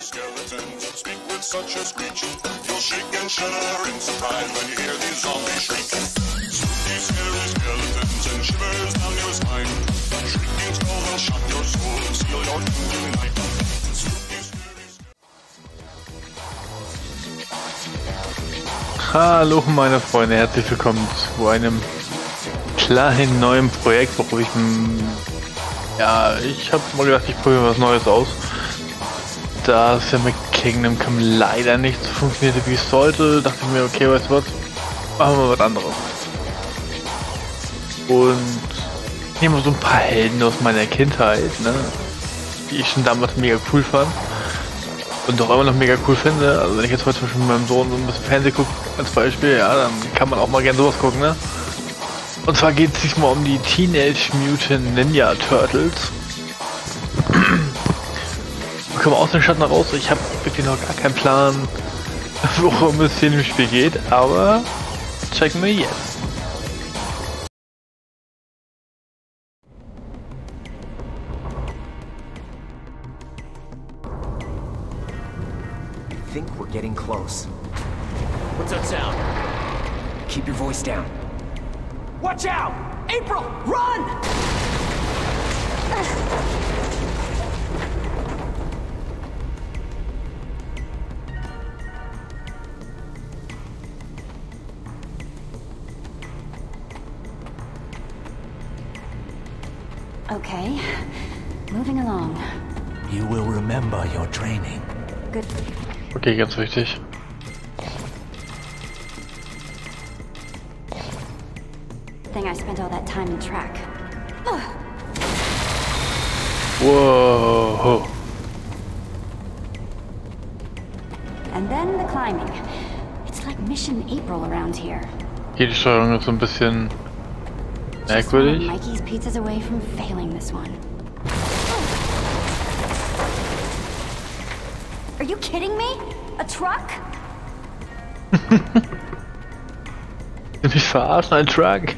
skeletons speak with such a screech. You'll shake and shudder in surprise when you hear these zombies shriek. Spooky, scary skeletons and shivers down your spine. Shrieking skulls will shock your soul and seal your doom tonight. Hallo meine Freunde, herzlich willkommen zu einem kleinen neuen Projekt, wo ich ja, ich habe mal gedacht, ich probiere was Neues aus. Da es ja mit Kingdom Come leider nicht so funktionierte, wie es sollte, dachte ich mir, okay, weißt du was, machen wir was anderes. Und nehme so ein paar Helden aus meiner Kindheit, ne, die ich schon damals mega cool fand und auch immer noch mega cool finde. Also wenn ich jetzt heute zum Beispiel mit meinem Sohn so ein bisschen Fernsehen gucke, als Beispiel, ja, dann kann man auch mal gerne sowas gucken, ne? Und zwar geht es diesmal um die Teenage Mutant Ninja Turtles. Wir kommen aus den Schatten raus. Ich habe wirklich noch gar keinen Plan, worum es hier im Spiel geht, aber checken wir jetzt. I think we're getting close. What's that sound? Keep your voice down. Watch out! April, run! Okay, moving along. You will remember your training. Good. Okay, ganz wichtig. Thing I spent all that time in track. Ugh. Wow. And then the climbing. It's like Mission April around here. Hier die Steuerung ist so ein bisschen Just one of merkwürdig. Mikey's pizzas away from failing this one. Are you kidding me? A truck? Will mich verarschen, ein Truck. Be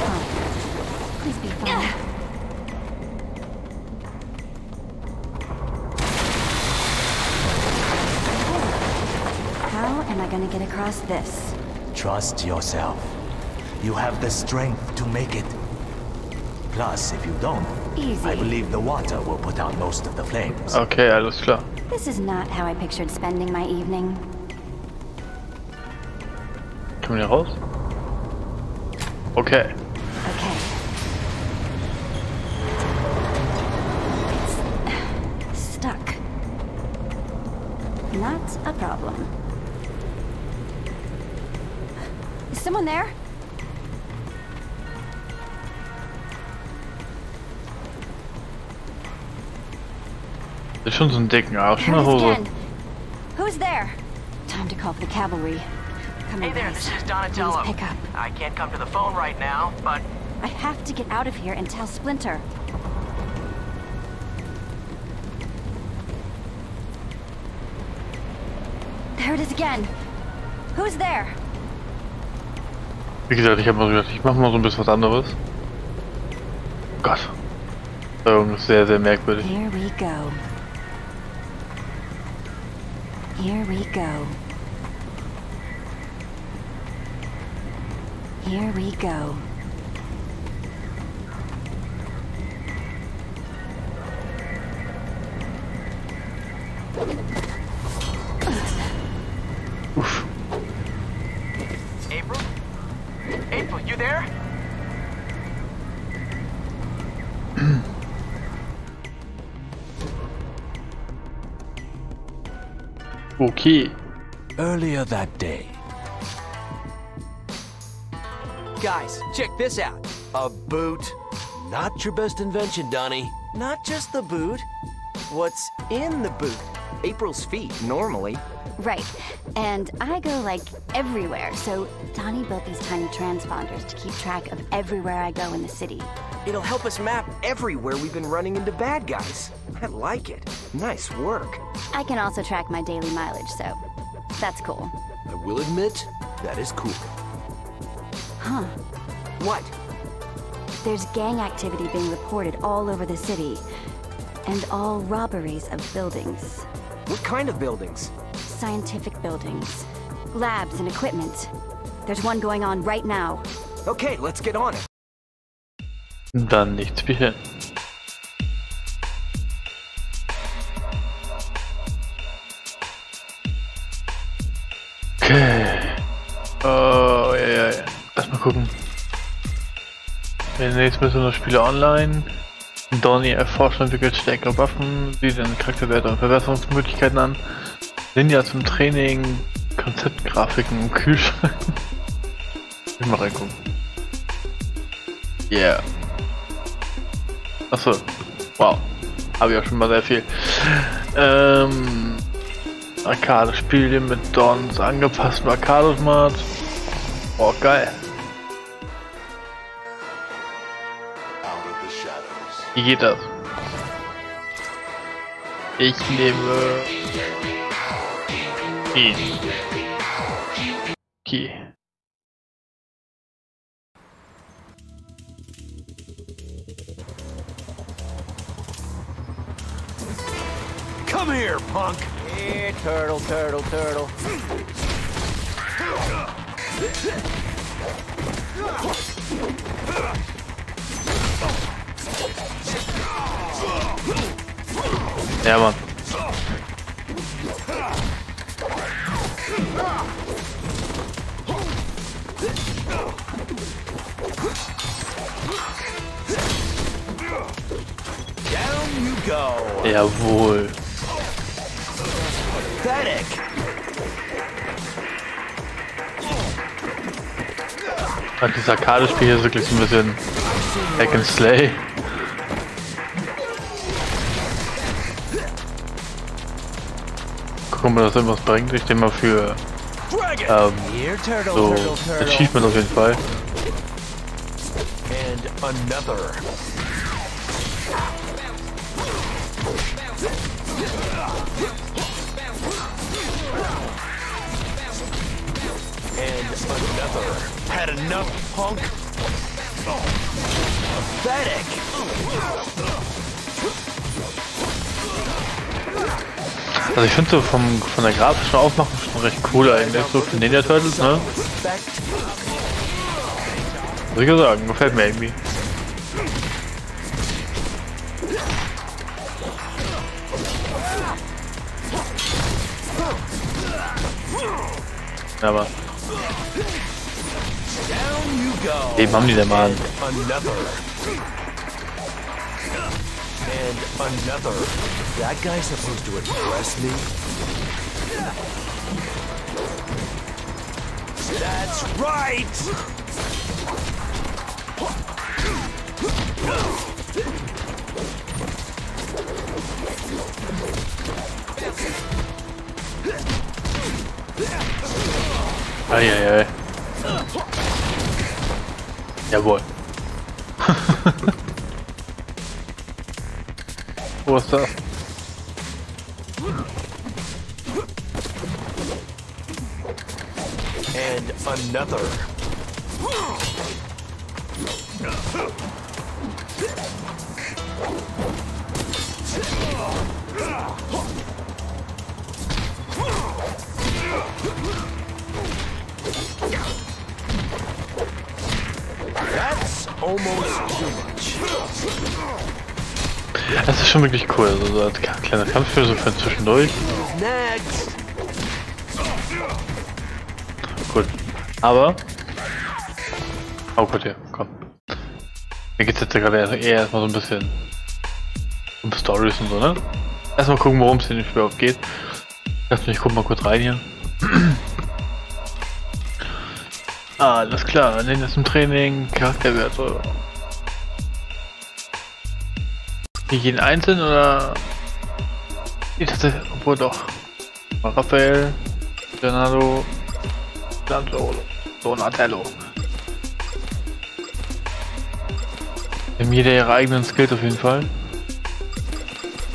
fine. Please be fine. How am I gonna get across this? Trust yourself. You have the strength to make it. Plus, if you don't, Easy. I believe the water will put out most of the flames. Okay, alles klar. This is not how I pictured spending my evening. Können wir hier raus? Okay. Okay. It's stuck. Not a problem. Is someone there? Das ist schon so ein dicken Arsch in There der it is Hose. Who's there? Time to call for the cavalry. Come Hey on, there, guys. this is Please Donatello. pick up. I can't come to the phone right now, but I have to get out of here and tell Splinter. There it is again. Who's there? Wie gesagt, ich habe mal gedacht, ich mache mal so ein bisschen was anderes. Gott. Steuerung ist sehr, sehr merkwürdig. Here we go. Here we go. Here we go. Uff. Okay. Earlier that day, Guys, check this out. A boot. Not your best invention, Donnie. Not just the boot. What's in the boot? April's feet, normally. Right. And I go like everywhere, so Donnie built these tiny transponders to keep track of everywhere I go in the city. It'll help us map everywhere we've been running into bad guys. I like it. Nice work. I can also track my daily mileage, so that's cool. I will admit, that is cool. Huh. What? There's gang activity being reported all over the city. and all robberies of buildings. What kind of buildings? Scientific buildings, labs and equipment. There's one going on right now. Okay, let's get on it. Dann nichts wie hin. Okay. Oh, ja, ja, ja. Lass mal gucken. Jetzt müssen wir noch Spiele online. Donny erforscht und entwickelt stärkere Waffen, sieht den Charakterwerte und Verbesserungsmöglichkeiten an. Ninja zum Training, Konzeptgrafiken und Kühlschrank. Ich mal reingucken. Yeah. Achso. Wow. Habe ich auch schon mal sehr viel. Ähm. Arcade-Spiele mit Dons angepassten Arcade-Smart. Oh, geil. Wie geht das? Ich nehme ihn. Okay. Come here, punk! Here, turtle, turtle, turtle. Ja, Mann. Down you go! Jawohl. Pathetic! Und das Arcade-Spiel hier ist wirklich so ein bisschen Hack and Slay. Gucken, ob das irgendwas bringt. Ich denke mal für ähm, so. Achievement auf jeden Fall. And another. And another. Had enough, punk? Pathetic! Also ich finde so vom, von der grafischen Aufmachung schon recht cool eigentlich, so für Ninja Turtles, ne? Muss ich ja sagen, gefällt mir irgendwie. Aber you go! Leben haben die denn mal. Another. And another. That guy's supposed to impress me? That's right! Eieiei. Jawohl. Wo ist das? And another. Das ist schon wirklich cool, also so als kleiner Kampfspiel so für zwischendurch. Gut. Aber. Oh Gott, ja, komm. Mir geht's jetzt gerade eher erstmal so ein bisschen um Stories und so, ne? Erstmal gucken, worum es in dem Spiel überhaupt geht. Lass mich guck mal kurz rein hier. Alles klar. Nehmen das im Training, Charakterwerte. Die jeden einzeln oder? Die tatsächlich, obwohl doch. Raphael, Leonardo, Donatello. Wir haben jeder ihre eigenen Skills auf jeden Fall.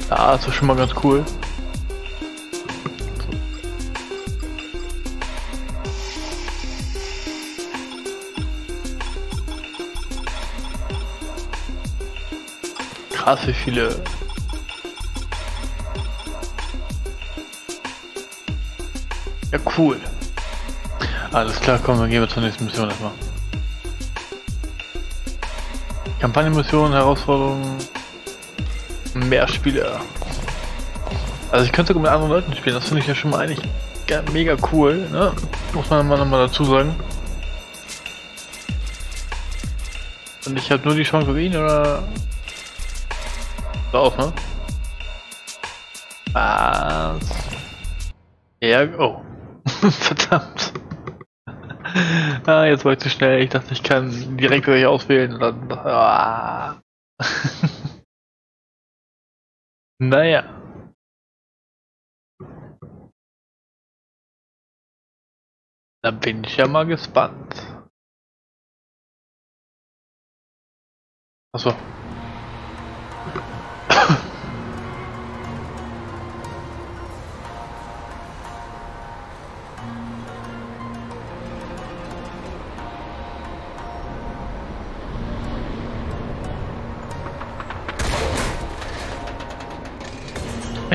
Ja, ist doch schon mal ganz cool. Hasse-Chile. Ja, cool. Alles klar, komm, dann gehen wir zur nächsten Mission erstmal. Kampagnenmission, Herausforderung, mehr Spieler. Also ich könnte sogar mit anderen Leuten spielen, das finde ich ja schon mal eigentlich mega cool, ne? Muss man mal nochmal dazu sagen. Und ich habe nur die Chance auf ihn oder aus, ne? Was? Ja, oh. Verdammt. Ah, jetzt war ich zu schnell. Ich dachte, ich kann direkt gleich auswählen und dann. Ah. naja. Da bin ich ja mal gespannt. Achso.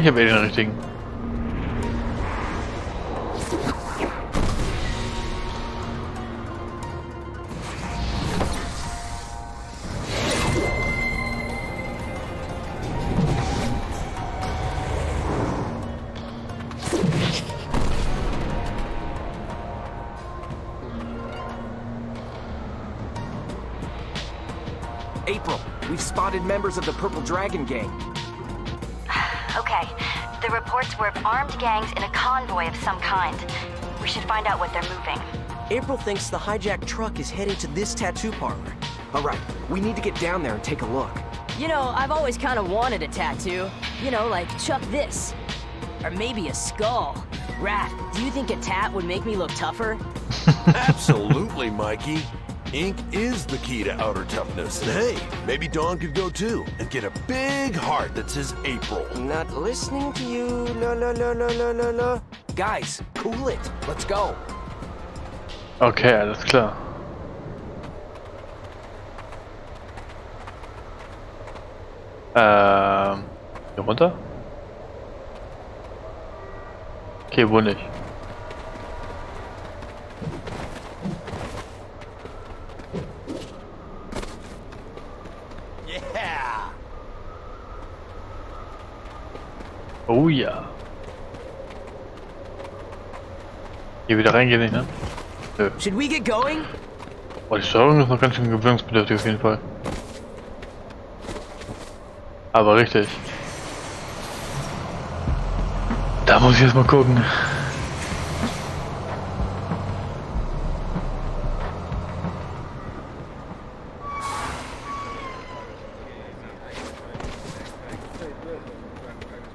Den richtigen. April, we've spotted members of the Purple Dragon Gang. Okay, the reports were of armed gangs in a convoy of some kind. We should find out what they're moving. April thinks the hijacked truck is heading to this tattoo parlor. All right, we need to get down there and take a look. You know, I've always kind of wanted a tattoo. You know, like Chuck this. Or maybe a skull. Raph, do you think a tat would make me look tougher? Absolutely, Mikey. Ink is the key to outer toughness. And hey, maybe Dawn could go too and get a big heart that says April. Not listening to you, la la la la la la la. Guys, cool it. Let's go. Okay, alles klar. Ähm, hier runter? Okay, wo nicht? Oh ja. Hier wieder reingehen nicht, ne? Nö. Should we get going? Oh, die Steuerung ist noch ganz schön gewöhnungsbedürftig auf jeden Fall. Aber richtig. Da muss ich jetzt mal gucken.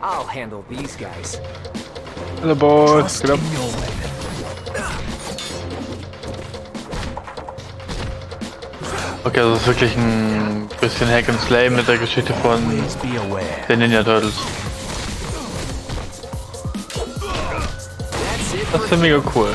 I'll handle these guys. Hallo Boys, geht ab? Okay, also das ist wirklich ein bisschen Hack and Slay mit der Geschichte von den Ninja Turtles. Das ist mega cool.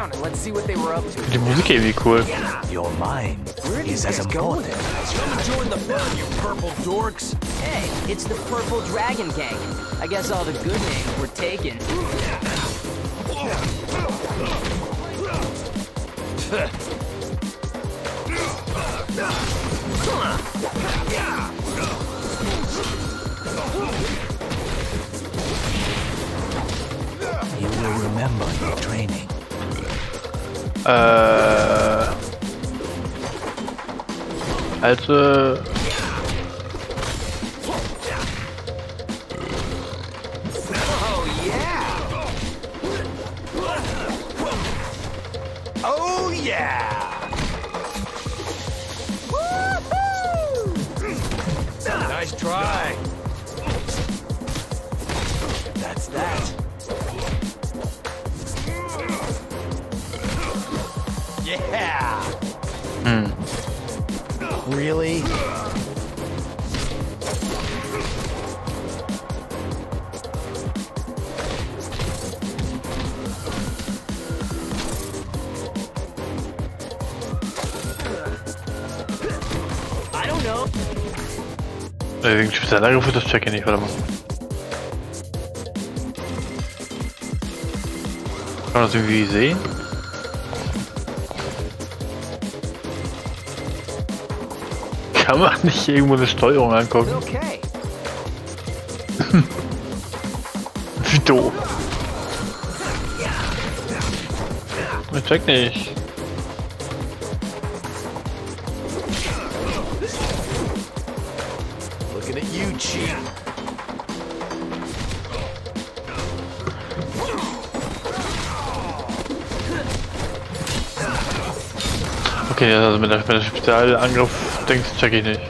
Down and let's see what they were up to. Die Musik irgendwie cool. Your mind Where are these is as guys going? important. Join the fun, you purple dorks. Hey, it's the Purple Dragon Gang. I guess all the good names were taken. You will remember your training. Äh. Also. Really? I don't know. Äh, wegen Spezialangriff Kann man nicht irgendwo eine Steuerung angucken? Okay. Wie doof. Ich check nicht. Looking at you, cheat. Okay, also mit der, mit der Spezialangriff denkst check ich nicht.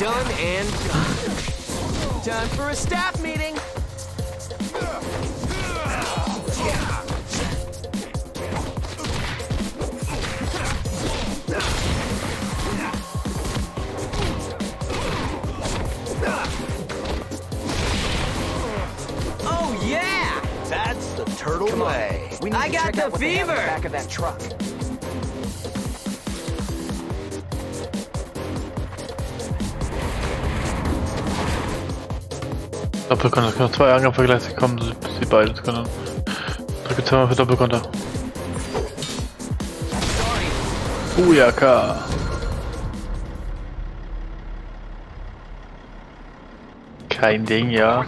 Done and done. Time for a staff meeting. Oh yeah! That's the turtle Come on. way. We need I to got check the out what they have in fever. back of that truck. Doppelkonter, es können noch zwei Angriffe gleichzeitig kommen, bis die beiden können. Drücke zweimal für Doppelkonter. Booyaka! Kein Ding, ja.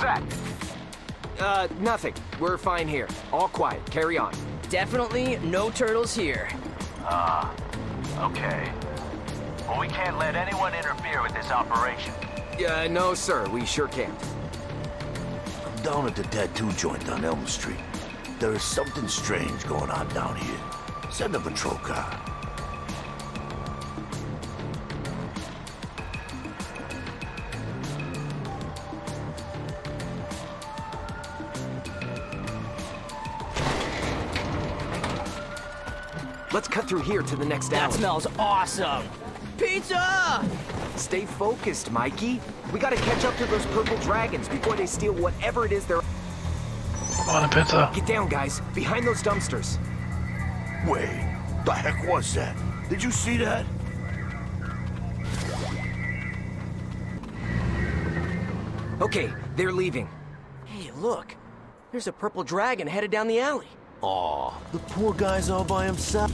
Uh, nothing. We're fine here. All quiet. Carry on. Definitely no turtles here. Ah, okay. Well, we can't let anyone interfere with this operation. Uh, no, sir. We sure can't. I'm down at the tattoo joint on Elm Street. There is something strange going on down here. Send a patrol car. Let's cut through here to the next alley. That smells awesome. Pizza! Stay focused, Mikey. We gotta catch up to those purple dragons before they steal whatever it is they're. Oh, eine Pizza. Get down, guys. Behind those dumpsters. Wait, the heck was that? Did you see that? Okay, they're leaving. Hey, look. There's a purple dragon headed down the alley. Aw, the poor guy's all by himself.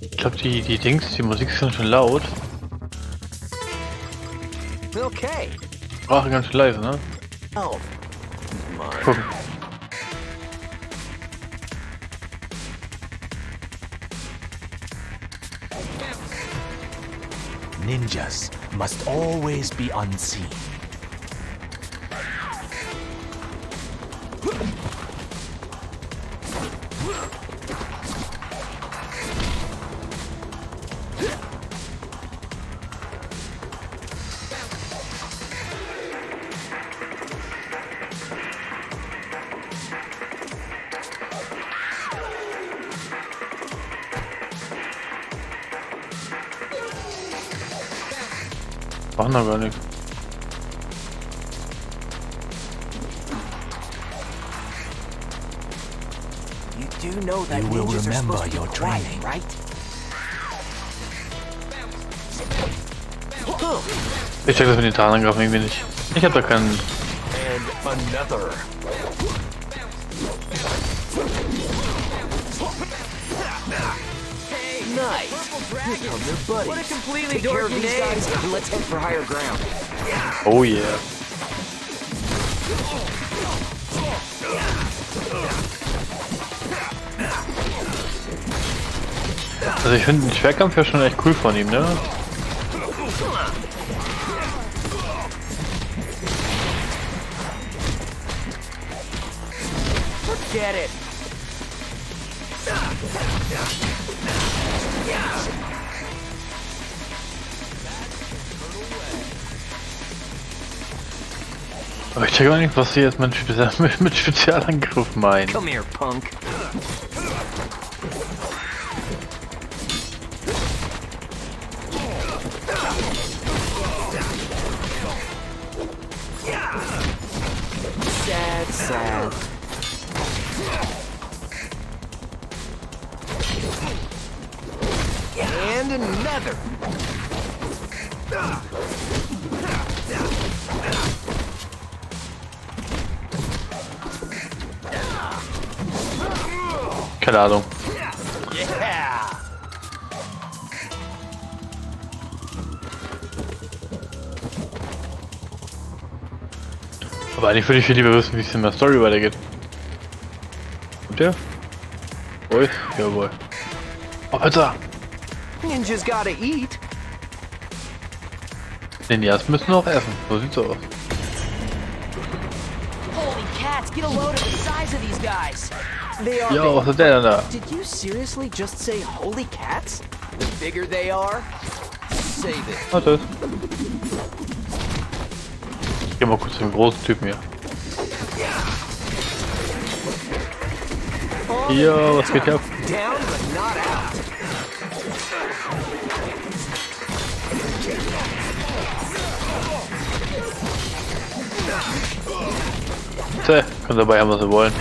Ich glaube, die, die Dings, die Musik ist ganz schön laut. Okay. Sprache ganz leise, ne? Oh, Gucken. Oh, Ninjas must always be unseen. Remember supposed to your be quiet, right? Ich check das mit den Tarnangriffen irgendwie nicht. Ich hab da keinen. and another. Nice. Here come their buddies. What a completely Take care of dorky these name. guys and let's head for higher ground. Oh yeah. Also ich finde den Schwerkampf ja schon echt cool von ihm, ne? Get it. Aber ich check auch nicht, was sie jetzt mit, Spezial mit, mit Spezialangriff meinen. Come here, punk. Ahnung. Yeah! Aber eigentlich würde ich viel lieber wissen, wie es in der Story weitergeht. Und der? Ui, jawohl. Oh, Pizza! Ninjas gotta eat. Ninjas müssen auch essen. So sieht's aus. Holy cats, get a load of the size of these guys. They are. Was ist der denn? Did you seriously just say holy cats? The bigger they are, save it. Was ist? Ich geh mal kurz zum großen Typen hier. Jo, was geht ab? Down but not out. Tja, können dabei haben, was sie wollen.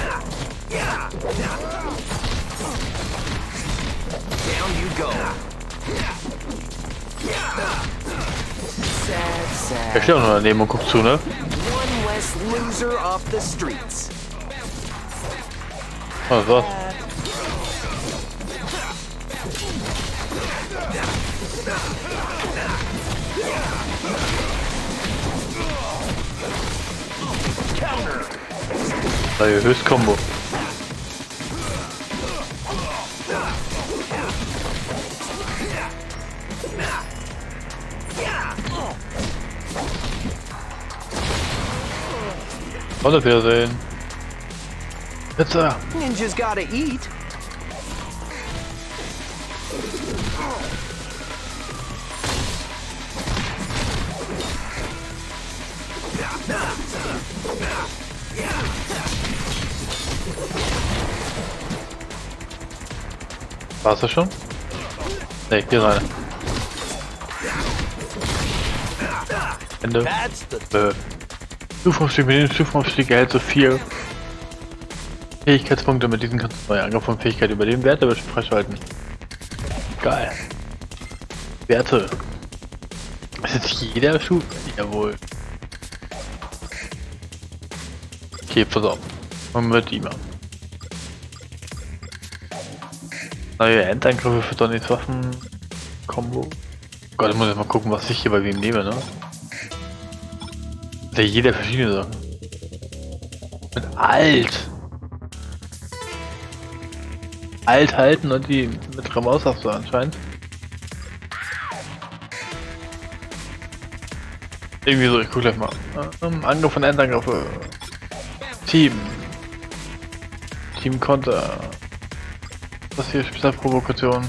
Sad. stehe auch nur daneben und guck zu, ne? Was war's? Neue Höchstkombo. Und auf Wiedersehen. Pizza. Ninjas gotta eat. War's das schon? Ne, hier einer. Ende. That's Stufaufstieg mit dem Stufaufstieg erhält so vier Fähigkeitspunkte. Mit diesen kannst du neue Angriff von Fähigkeit über den Werte freischalten. Geil. Werte. Ist jetzt jeder Schuh? Jawohl. Okay, pass auf. Und mit ihm an. Neue Endangriffe für Donnys Waffen. Combo. Gott, ich muss jetzt mal gucken, was ich hier bei wem nehme, ne? Ja, jeder verschiedene Sachen. Mit alt. Alt halten und die mit Ramaus hast du anscheinend. Irgendwie so, ich guck gleich mal. Ähm, Angriff und Endangriffe. Team. Team Konter. Was hier Spezialprovokation.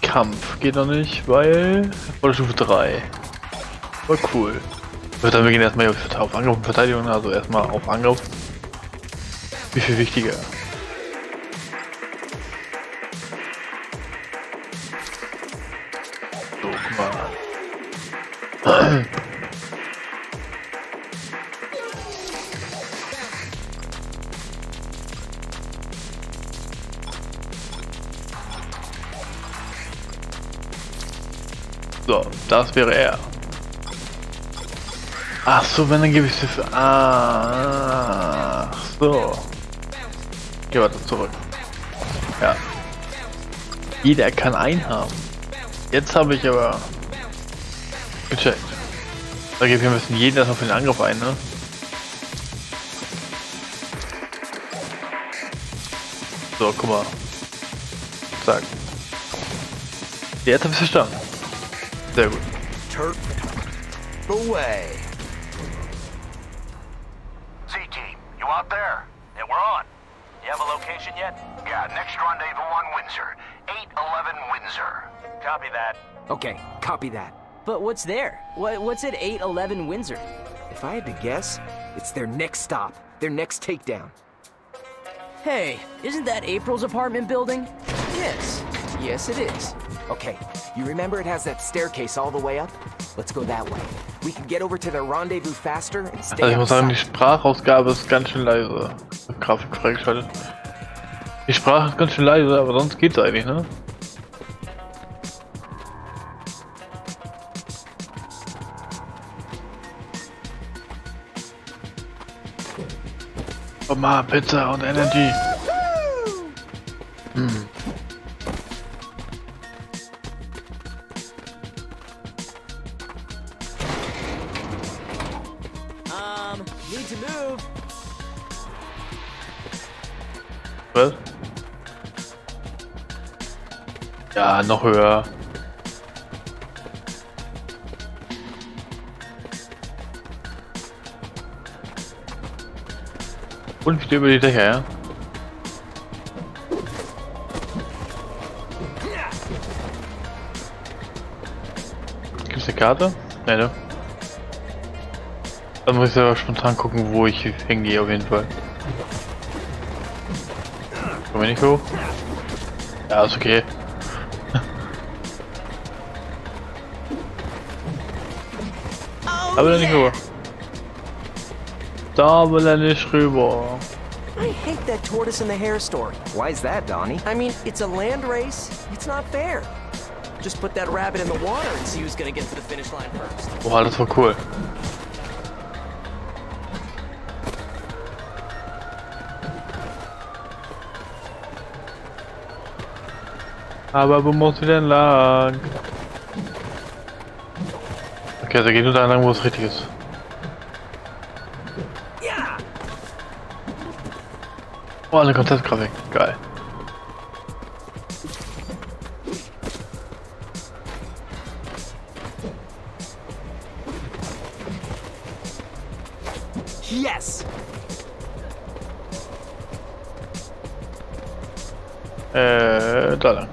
Kampf geht noch nicht, weil volle Stufe 3. Voll cool. So, dann wir gehen erstmal auf, Angriff und Verteidigung, also erstmal auf Angriff. Wie viel wichtiger. So, guck mal. So, das wäre. Ach so, wenn dann gebe ich sie für. Ah, ach so. Geh weiter zurück. Ja. Jeder kann einen haben. Jetzt habe ich aber gecheckt. Da gebe ich ein bisschen jeden erstmal für den Angriff ein, ne? So, guck mal. Zack. Jetzt habe ich verstanden. Sehr gut. turf away. Okay, copy that. But what's there? What, what's at 811 Windsor? If I had to guess, it's their next stop, their next takedown. Hey, isn't that April's apartment building? Yes, yes it is. Okay, you remember it has that staircase all the way up? Let's go that way. We can get over to their rendezvous faster and stay Also ich muss sagen, die outside. Sprachausgabe ist ganz schön leise. Grafik freigeschaltet. Die Sprache ist ganz schön leise, aber sonst geht's eigentlich, ne? Mal, Pizza und Energy. Hm. Um, need to move. Was? Ja, noch höher. Und wieder über die Dächer, ja? Gibt's eine Karte? Nein, ne? Dann muss ich selber spontan gucken, wo ich hingehe, auf jeden Fall. Komm ich nicht hoch? Ja, ist okay. Aber da nicht rüber. Da will er nicht rüber. I hate that tortoise and the hare story. Why is that, Donnie? I mean, it's a land race. It's not fair. Just put that rabbit in the water and see who's gonna get to the finish line first. Boah, das war cool. Aber wo muss sie denn lang? Okay, also geht nur da lang, wo es richtig ist. Oh, eine Konzeptgrafik. Geil. Yes! Äh, da lang.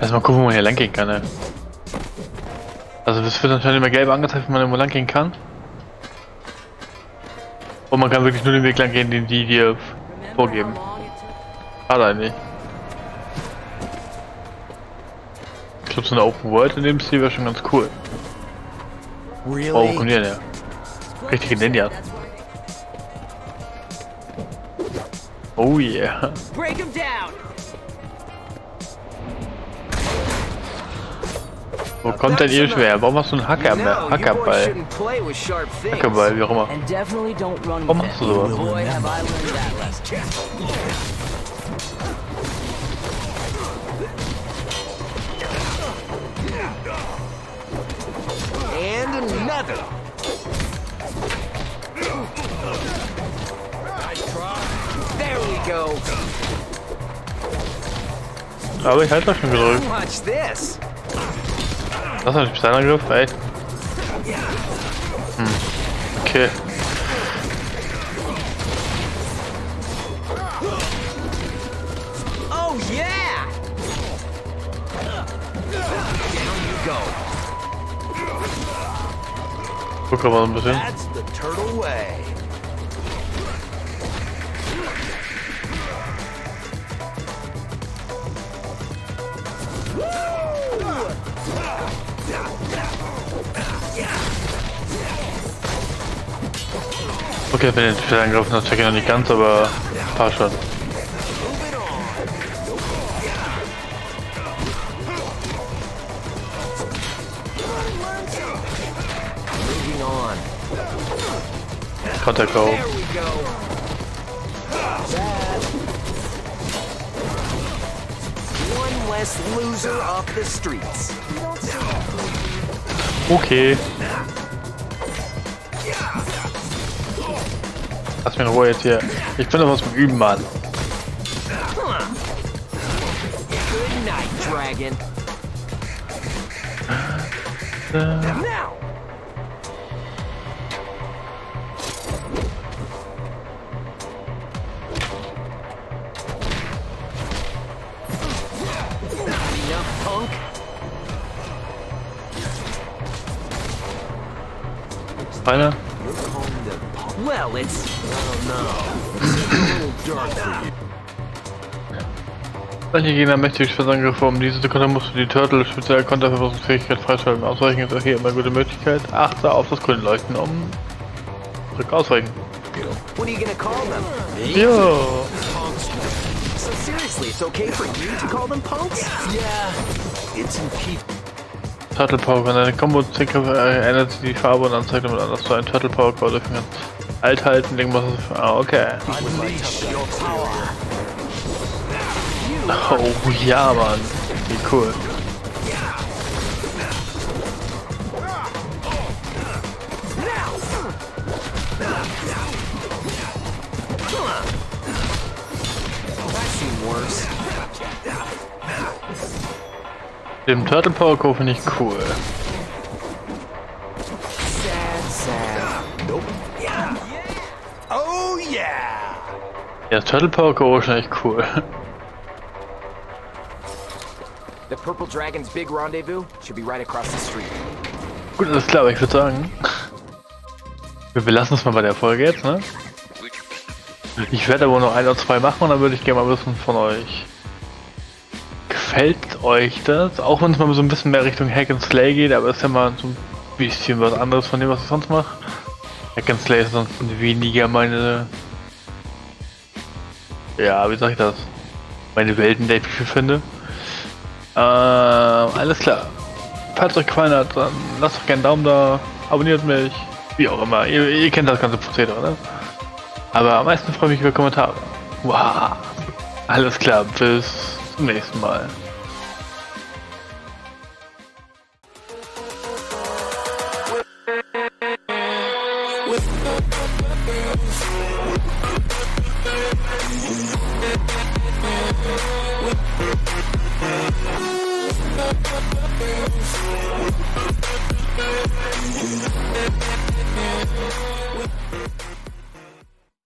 Erstmal gucken, wo man hier lang gehen kann, ne? Also es wird anscheinend immer gelb angezeigt, wenn man irgendwo lang gehen kann. Und man kann wirklich nur den Weg lang gehen, den die dir vorgeben. Schade eigentlich. Ich glaube, so eine Open World in dem Stil wäre schon ganz cool. Oh, Really? kommt die denn her? Richtige Ninja. Oh yeah. Break him down! Wo kommt denn ihr schwer? Warum hast du einen Hackerball? things. Hackerball, wie auch immer. Warum machst du sowas? And another. There we go. Aber ich halte das schon gedrückt. Das ist ein Spezialangriff, ey. Hm. Okay. Oh yeah. Down you go. Guck mal ein bisschen. Okay, wenn den Spezialangriff das check ich noch nicht ganz, aber passt schon. Moving on. Moving on. Contact go. There Lass mir in Ruhe jetzt hier. Ich bin doch was zum Üben, Mann. Good night, dragon. Now. Einer? Well, it's. Manche Gegner mächtig Schwertangriff um diese Sekunde musst du die Turtle spezielle Konterverwirrungsfähigkeit freischalten. Ausweichen ist auch hier immer eine gute Möglichkeit. Achte auf das grüne Leuchten, um zurück ausweichen. What are you gonna call them? Jo. So seriously, it's okay for you to call them punks? Yeah, it's in keep. Turtle Power, wenn deine Combo äh, ändert sich die Farbe und anzeigt damit an, dass du einen Turtle Power Call durchführen kannst. Alt halten, legen muss. Ah, okay. Oh ja, Mann. Wie cool. Den Turtle Power Call finde ich cool. Ja, Turtle Power Call ist echt cool. The Purple Dragon's big rendezvous should be right across the street. Gut, alles klar, aber ich würde sagen, wir belassen es mal bei der Folge jetzt, ne? Ich werde aber noch ein oder zwei machen und dann würde ich gerne mal wissen von euch. Gefällt euch das? Auch wenn es mal so ein bisschen mehr Richtung Hack and Slay geht, aber ist ja mal so ein bisschen was anderes von dem, was ich sonst mache. Hack and Slay ist sonst weniger meine... Ja, wie sag ich das? Meine Welt, in der ich finde. Ähm, alles klar. Falls euch gefallen hat, dann lasst doch gerne einen Daumen da, abonniert mich, wie auch immer. Ihr, ihr kennt das ganze Prozedere, ne? Aber am meisten freue ich mich über Kommentare. Wow. Alles klar, bis zum nächsten Mal.